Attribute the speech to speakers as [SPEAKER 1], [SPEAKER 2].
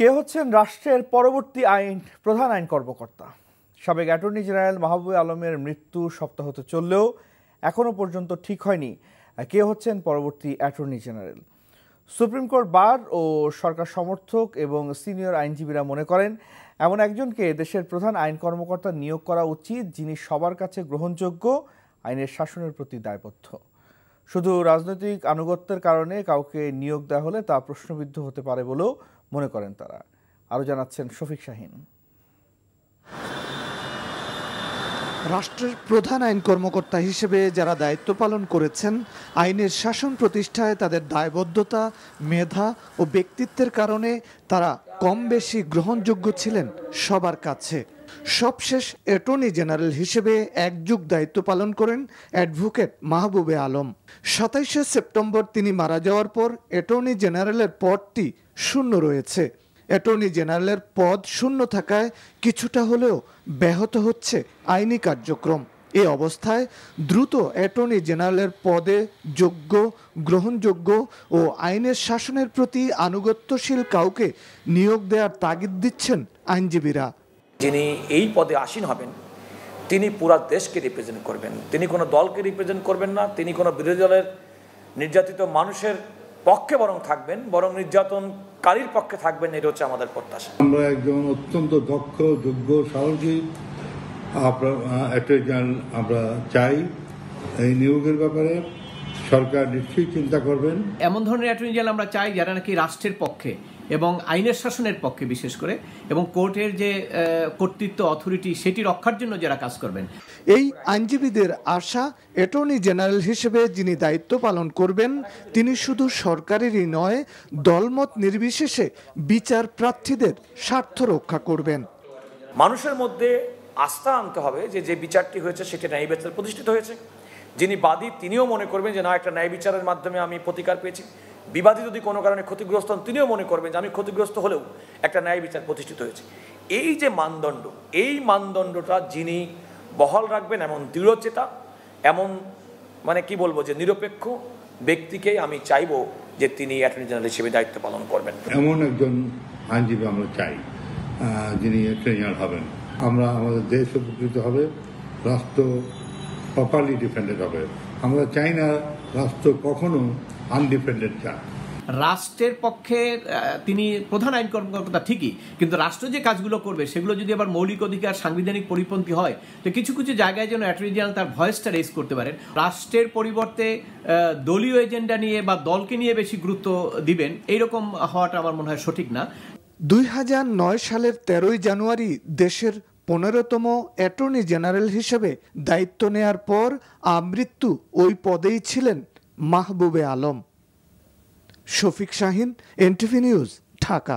[SPEAKER 1] কে হচ্ছেন রাষ্ট্রের পরবর্তী আইন, প্রধান আইন কর্মকর্তা? সাবেক অ্যাটর্নি জেনারেল মাহবুব আলমের মৃত্যু সপ্তাহ হতে চললেও এখনও পর্যন্ত ঠিক হয়নি। কে হচ্ছেন পরবর্তী attorney general? Supreme Court bar ও সরকার সমর্থক এবং সিনিয়র আইনজীবীরা মনে করেন, এমন একজনকে দেশের প্রধান আইন কর্মকর্তা নিয়োগ করা উচিত যিনি সবার কাছে গ্রহণযোগ্য, আইনের শাসনের প্রতি দায়বদ্ধ। শুধু রাজনৈতিক আনুগত্যের কারণে কাউকে নিয়োগ দেওয়া হলে তা প্রশ্নবিদ্ধ হতে পারে বলেও মনে করেন তারা। আরও জানাচ্ছেন শফিক শাহিন।
[SPEAKER 2] রাষ্ট্রের প্রধান আইন কর্মকর্তা হিসেবে যারা দায়িত্ব পালন করেছেন, আইনের শাসন প্রতিষ্ঠায় তাদের দায়বদ্ধতা, মেধা ও ব্যক্তিত্বের কারণে তারা কম বেশি গ্রহণযোগ্য ছিলেন সবার কাছে। সবশেষ অ্যাটর্নি জেনারেল হিসেবে এক যুগ দায়িত্ব পালন করেন অ্যাডভোকেট মাহবুবে আলম। সাতাইশে সেপ্টেম্বর তিনি মারা যাওয়ার পর অ্যাটর্নি জেনারেলের পদটি শূন্য রয়েছে। অ্যাটর্নি জেনারেলের পদ শূন্য থাকায় কিছুটা হলেও ব্যাহত হচ্ছে আইনি কার্যক্রম। এ অবস্থায় দ্রুত অ্যাটর্নি জেনারেলের পদে যোগ্য, গ্রহণযোগ্য ও আইনের শাসনের প্রতি আনুগত্যশীল কাউকে নিয়োগ দেওয়ার তাগিদ দিচ্ছেন আইনজীবীরা।
[SPEAKER 3] যিনি এই পদে আসীন হবেন তিনি পুরা দেশকে রিপ্রেজেন্ট করবেন। তিনি কোনো দলকে রিপ্রেজেন্ট করবেন না তিনি কোনো বিরোধী দলের নির্যাতিত মানুষের পক্ষে বরং থাকবেন বরং নির্যাতনকারীর পক্ষে থাকবেন এটা হচ্ছে আমাদের প্রত্যাশা।
[SPEAKER 4] আমরা একজন অত্যন্ত দক্ষ যোগ্য সাহসী আমরা চাই এই নিয়োগের ব্যাপারে। সরকার নিশ্চয়ই চিন্তা করবেন।
[SPEAKER 5] এমন ধরনের অ্যাটর্নি জেনারেল আমরা চাই যারা নাকি রাষ্ট্রের পক্ষে এবং আইনের শাসনের পক্ষে বিশেষ করে এবং কোর্টের যে কর্তৃত্ব অথরিটি সেটি রক্ষার জন্য যারা কাজ করবেন।
[SPEAKER 2] এই আইনজীবীদের আশা অ্যাটর্নি জেনারেল হিসেবে যিনি দায়িত্ব পালন করবেন তিনি শুধু সরকারেরই নয় দলমত নির্বিশেষে বিচার প্রার্থীদের স্বার্থ রক্ষা করবেন।
[SPEAKER 3] মানুষের মধ্যে আস্থা আনতে হবে যে যে বিচারটি হয়েছে সেটি ন্যায় বিচার প্রতিষ্ঠিত হয়েছে। যিনি বাদী তিনিও মনে করবেন যে না একটা ন্যায় বিচারের মাধ্যমে আমি প্রতিকার পেয়েছি। বিবাদী যদি কোনো কারণে ক্ষতিগ্রস্ত হন, তিনিও মনে করবেন যে আমি ক্ষতিগ্রস্ত হলেও একটা ন্যায় বিচার প্রতিষ্ঠিত হয়েছে। এই যে মানদণ্ড, এই মানদণ্ডটা যিনি বহাল রাখবেন এমন দৃঢ়চেতা, এমন মানে কি বলব যে নিরপেক্ষ ব্যক্তিকে আমি চাইব যে তিনি অ্যাটর্নি জেনারেল হিসেবে দায়িত্ব পালন করবেন।
[SPEAKER 4] এমন একজন আইনজীবী আমরা চাই যিনি অ্যাটর্নি জেনারেল হবেন। আমরা আমাদের দেশ উপকৃত হবে, রাষ্ট্র প্রপারলি ডিফেন্ডেড হবে। আমরা চাই না রাষ্ট্র কখনো আনডিপেন্ডেন্ট চায়
[SPEAKER 5] রাষ্ট্রের পক্ষে তিনি প্রধান আইন কর্মকর্তা ঠিকই কিন্তু রাষ্ট্র যে কাজগুলো করবে সেগুলো যদি আবার মৌলিক অধিকার সাংবিধানিক পরিপন্থী হয় তো কিছু কিছু জায়গায় যেন অ্যাটর্নি জেনারেল তার ভয়েসটা রেজ করতে পারেন। রাষ্ট্রের পরিবর্তে দলীয় এজেন্ডা নিয়ে বা দলকে নিয়ে বেশি গুরুত্ব দিবেন এইরকম হওয়াটা আমার মনে হয় সঠিক না।
[SPEAKER 2] দুই হাজার নয় সালের তেরোই জানুয়ারি দেশের পনেরোতম অ্যাটর্নি জেনারেল হিসেবে দায়িত্ব নেয়ার পর আমৃত্যু ওই পদেই ছিলেন Mahbube Alam. Shafiq Shahin, NTV news, Dhaka.